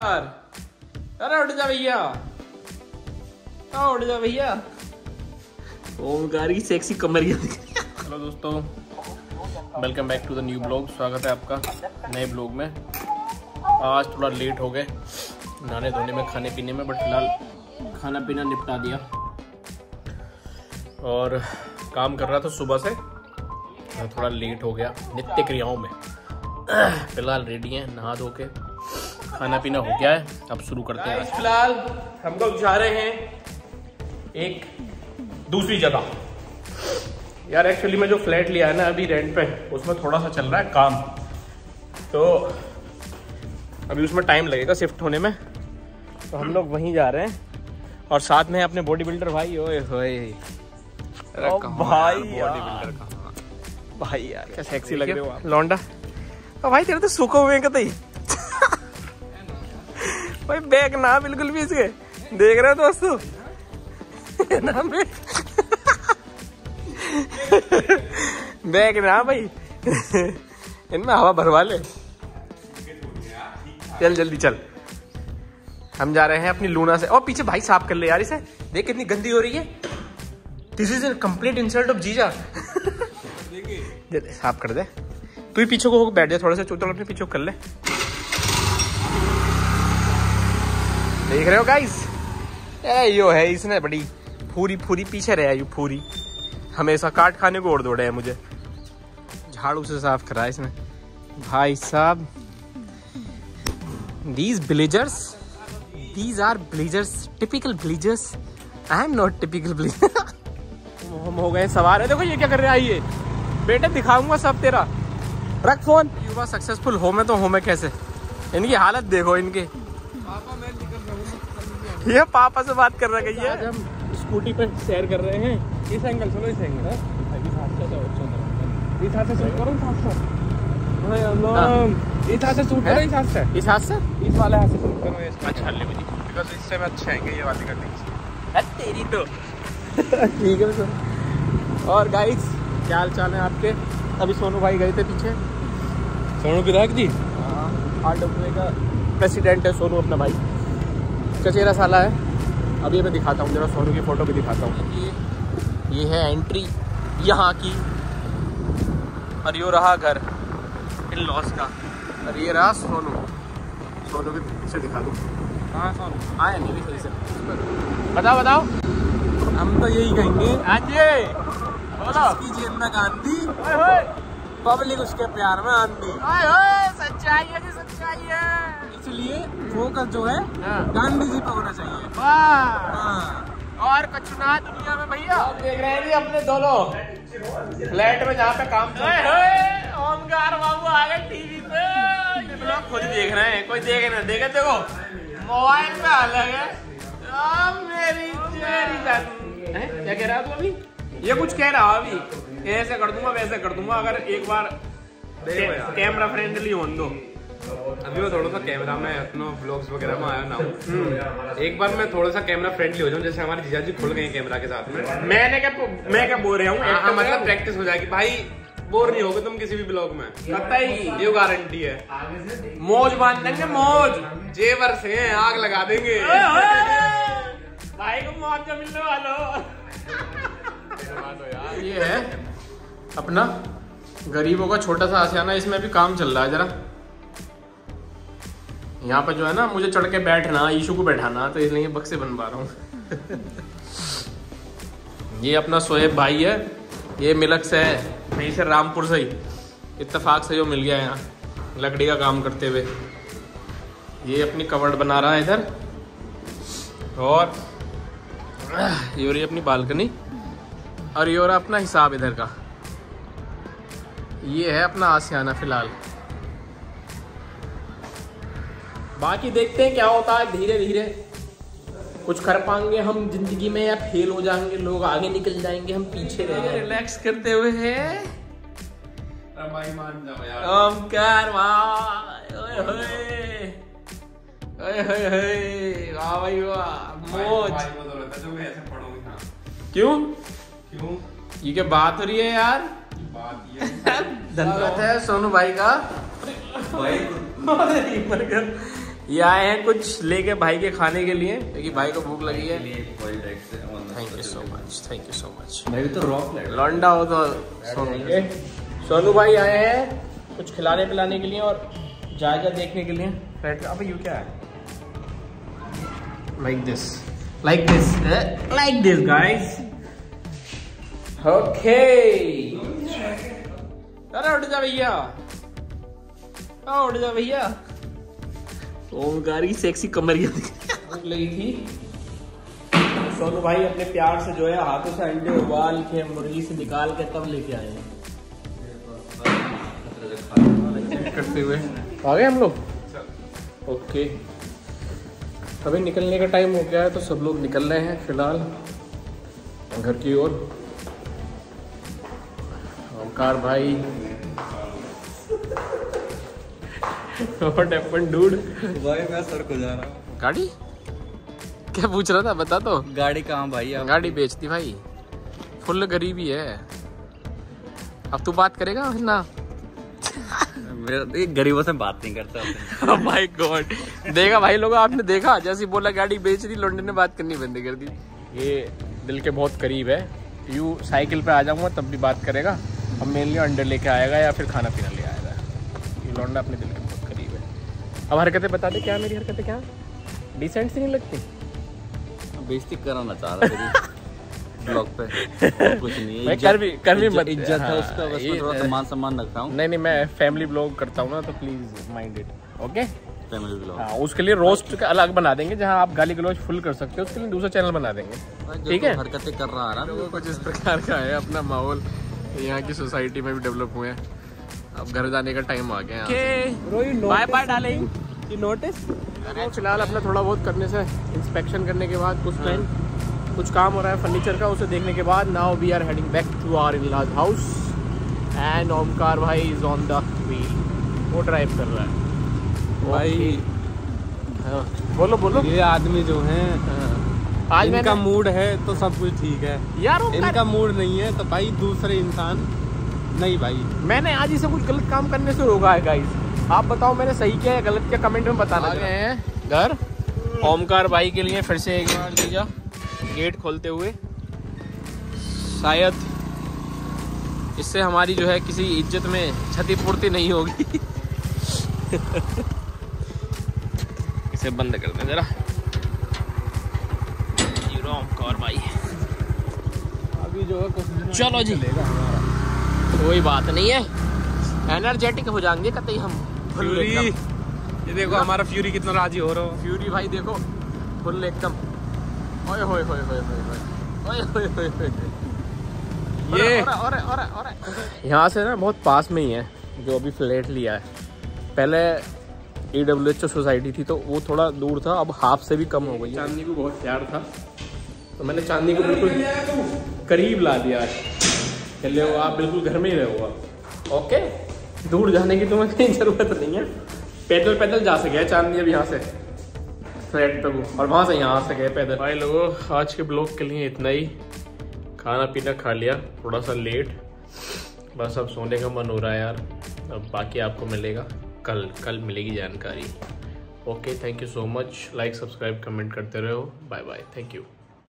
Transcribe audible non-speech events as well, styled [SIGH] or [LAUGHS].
यार। अरे उठ जा भैया। उठ जा भैया। ओमकार की सेक्सी कमरिया हेलो दोस्तों welcome back to the new blog स्वागत है आपका नए ब्लॉग में। आज थोड़ा लेट हो गए नहाने धोने में खाने पीने में बट फ़िलहाल खाना पीना निपटा दिया। और काम कर रहा था सुबह से थोड़ा लेट हो गया नित्य क्रियाओं में। फ़िलहाल रेडी हैं नहा धो के। खाना पीना हो गया है अब शुरू करते हैं। फ़िलहाल हम लोग जा रहे हैं एक दूसरी जगह। यार एक्चुअली मैं जो फ्लैट लिया है ना अभी रेंट पे उसमें थोड़ा सा चल रहा है काम। तो अभी उसमें टाइम लगेगा शिफ्ट होने में। तो हम लोग वहीं जा रहे हैं। और साथ में अपने बॉडी बिल्डर भाई ओए होए। ओ भाई बॉडी बिल्डर का भाई यार क्या सेक्सी लग रहे हो आप। लौंडा। भाई तेरे तो सूखो हुए हैं कतई। भाई बैग ना बिल्कुल भी इसके देख रहे हो दोस्तों? ना बैग बैग ना भाई। इनमें हवा भरवा ले। चल जल्दी चल। हम जा रहे हैं अपनी लूना से। और पीछे भाई साफ़ कर ले यार इसे। देख कितनी गंदी हो रही है। This is complete insult of जीजा साफ़ कर दे। तू ही पीछे को बैठ जा थोड़ा सा चोटल अपने पीछे कर ले। देख रहे हो गाइस ए, यो है इसने बड़ी पूरी पूरी पीछे रहा यू पूरी हमेशा काट खाने को और दौड़े है मुझे। झाड़ू से साफ़ करा इसने। भाई साहब these blazers these are blazers typical blazers I am not typical blazer हम हो गए सवार। है देखो ये क्या कर रहे हैं आइए बेटे, दिखाऊँगा सब तेरा। रख फ़ोन युवा सक्सेसफुल हो मैं तो हो मैं कैसे? इनकी हालत देखो इनके। ये पापा से बात कर रहा है आज हम स्कूटी पे शेयर कर रहे हैं। इस एंगल चलो इस एंगल इस हाथ से शूट करो इस हाथ से। इस हाथ से शूट करो इस हाथ से। इस हाथ से? इस वाले हाथ से शूट करो इसका अच्छा ले मुझे। बिकॉज़ इससे में अच्छे आएँगे ये वाली करने की। तेरी तो। ठीक है सर। और गाइस क्या हाल चाल है आपके? अभी सोनू भाई गए थे पीछे। सोनू विधायक जी? हाँ आर डब्ल्यू का प्रेसिडेंट है सोनू अपना भाई। चचेरा साला है। अभी मैं दिखाता हूँ जरा सोनू की फ़ोटो भी दिखाता हूँ। ये है एंट्री यहाँ की। और यो रहा घर इन लॉस का। और ये रहा सोनू। सोनू के पीछे दिखा दूँ। हाँ सोनू। आए नहीं सही से बताओ बताओ। हम तो यही कहेंगे। बोलो। जेब गांधी। पब्लिक उसके प्यार में आंधी। सच्चाई है जी सच्चाई है। इसलिए फोकस जो है गांधी जी पे होना चाहिए। हाँ। और कुछ ना दुनिया में भैया? आप देख रहे हैं जी अपने दोनों। फ्लैट में जहाँ पे काम ओमकार बाबू आ गए टीवी पे। ब्लॉग खुद देख रहे हैं कोई देखे ना। देखे देखो। मोबाइल पे अलग है। मेरी मेरी क्या कह रहा तू अभी? ये कुछ कह रहा अभी। ऐसे कर दूँगा वैसे कर दूँगा। अगर एक बार कैमरा फ्रेंडली हो दो। अभी मैं थोड़ा सा कैमरा में अपना ब्लॉग्स वगैरह में आया ना। हूँ एक बार मैं थोड़ा सा कैमरा फ्रेंडली हो जाऊँ जैसे हमारे जीजा जी खुल गए कैमरा के साथ में। मैंने क्या मैं क्या बोल रहा हूँ? हाँ, मतलब प्रैक्टिस हो जाएगी। भाई बोर नहीं होगे तुम किसी भी ब्लॉग में। ये गारंटी है। मौज बाँध देंगे मौज। जेवर से आग लगा देंगे। भाई को मुआवजा मिलने वाला ये है अपना गरीबों का छोटा सा आसियाना इसमें भी काम चल रहा है जरा। यहाँ पर जो है ना, मुझे चढ़ के बैठना ईशु को बैठाना तो इसलिए बक्से बनवा रहा हूँ। [LAUGHS] ये अपना सोएब भाई है, ये मिलक से है नहीं से रामपुर से ही इतफाक से जो मिल गया यहाँ, लकड़ी का काम करते हुए। ये अपनी कवर्ड बना रहा है इधर, और, ये रही अपनी बालकनी, और ये हो रहा अपना हिसाब इधर का। ये है अपना आसियाना फ़िलहाल। बाकी देखते हैं क्या होता है धीरे धीरे। कुछ कर पाएँगे हम ज़िंदगी में या फेल हो जाएँगे लोग आगे निकल जाएँगे हम पीछे रह जाएँगे। रिलैक्स करते हुए है। ओमकार वाह भाई वाह मौज। क्यों? क्यों? ये क्या बात हो रही है यार? बात ये [LAUGHS] धन्यवाद है सोनू भाई का। भाई। [LAUGHS] ये आए हैं कुछ लेके भाई के खाने के लिए क्योंकि भाई को भूख लगी है। Thank you so much thank you so much मैं भी तो रॉक लौंडा हो तो सोनू। सोनू भाई आए हैं कुछ खिलाने पिलाने के लिए और जायजा देखने के लिए। का अबे यू क्या है? Like this like this like this guys okay अरे उठ जा भैया। उठ जा भैया। ओमकार की सेक्सी कमरिया लगी थी। सोनू भाई अपने प्यार से जो है हाथों से अंडे उबाल के मुर्गी से निकाल के तब लेके आए करते हुए। आ गए हम लोग? ओके। अभी निकलने का टाइम हो गया है तो सब लोग निकल रहे हैं फ़िलहाल। घर की ओर। ओमकार भाई What happened, dude? भाई मैं सर को जा रहा हूँ। गाड़ी? क्या पूछ रहा था? बता तो। गाड़ी कहाँ भाई आप? गाड़ी बेचती भाई। फुल गरीबी है। अब तू बात करेगा ना। गरीबों से बात नहीं करता माय गॉड [LAUGHS] देखा भाई लोग आपने देखा? जैसे बोला गाड़ी बेच दी लोंडे ने बात करनी बंद कर दी। ये दिल के बहुत करीब है। यू साइकिल पे आ जाऊँगा तब भी बात करेगा। अब मेरे लिए अंडर लेके आएगा या फिर खाना पीना ले आएगा। ये लौंडा अपने दिल अब हरकतें बता दे क्या मेरी हरकतें क्या? डिसेंट सी नहीं लगती? बेइज्जती कराना चाह रहा मेरी ब्लॉग [LAUGHS] पे। कुछ नहीं मैं है कर भी कर भी मत इज़्ज़त है हाँ, उसका बस मैं थोड़ा सा मान सम्मान रखता हूँ। नहीं नहीं मैं फैमिली ब्लॉग करता हूँ ना तो please mind it okay family blog हाँ उसके लिए रोस्ट का अलग बना देंगे जहाँ आप गाली गलौज फुल कर सकते हो उसके लिए दूसरा चैनल बना देंगे ठीक है? हरकतें कर रहा है ना कुछ इस प्रकार का है अपना माहौल यहाँ की सोसाइटी में भी डेवलप हुए हैं। अब घर जाने का टाइम आ गया bye bye darling you notice तो फ़िलहाल अपना थोड़ा बहुत करने से इंस्पेक्शन करने के बाद कुछ टाइम कुछ काम हो रहा है फर्नीचर का उसे देखने के बाद now we are heading back to our in lodge house and Omkar भाई इज़ ऑन द व्हील वो ड्राइव कर रहा है। भाई। हाँ, बोलो बोलो। ये आदमी जो है आज इनका मूड है तो सब कुछ ठीक है। यार इनका मूड नहीं है तो भाई दूसरे इंसान नहीं भाई। मैंने आज इसे कुछ गलत काम करने से रोका है गाइस आप बताओ मैंने सही किया है गलत किया? कमेंट में बताना गए हैं घर। ओमकार भाई के लिए फिर से एक बार जीजा गेट खोलते हुए। शायद इससे हमारी जो है किसी इज़्ज़त में क्षतिपूर्ति नहीं होगी। [LAUGHS] इसे बंद कर दें जरा। ओमकार भाई। अभी जो है कुछ चलो जी। कोई बात नहीं है। एनर्जेटिक हो जाएँगे कतई हम। फ्यूरी ये देखो हमारा फ्यूरी कितना राज़ी हो रहा हो। फ्यूरी भाई देखो फुल एकदम। ओए होए होए होए होए होए। होए होए होए ये। और और और और यहाँ से ना बहुत पास में ही है जो अभी फ्लैट लिया है। पहले ई डब्ल्यू एच सोसाइटी थी तो वो थोड़ा दूर था अब हाफ़ से भी कम हो गई चांदनी को बहुत प्यार था। तो मैंने चांदनी को बिल्कुल करीब ला दिया है चले हो आप बिल्कुल घर में ही रहो आप ओके? दूर जाने की तुम्हें कहीं ज़रूरत नहीं है। पैदल पैदल जा सके चांदनी अब यहाँ से। फ्लैट तक और वहाँ से यहाँ से गए पैदल। भाई लोगों, आज के ब्लॉग के लिए इतना ही। खाना पीना खा लिया थोड़ा सा लेट बस अब सोने का मन हो रहा है यार। अब बाकी आपको मिलेगा। कल कल मिलेगी जानकारी। Okay thank you so much like subscribe comment करते रहो। Bye bye thank you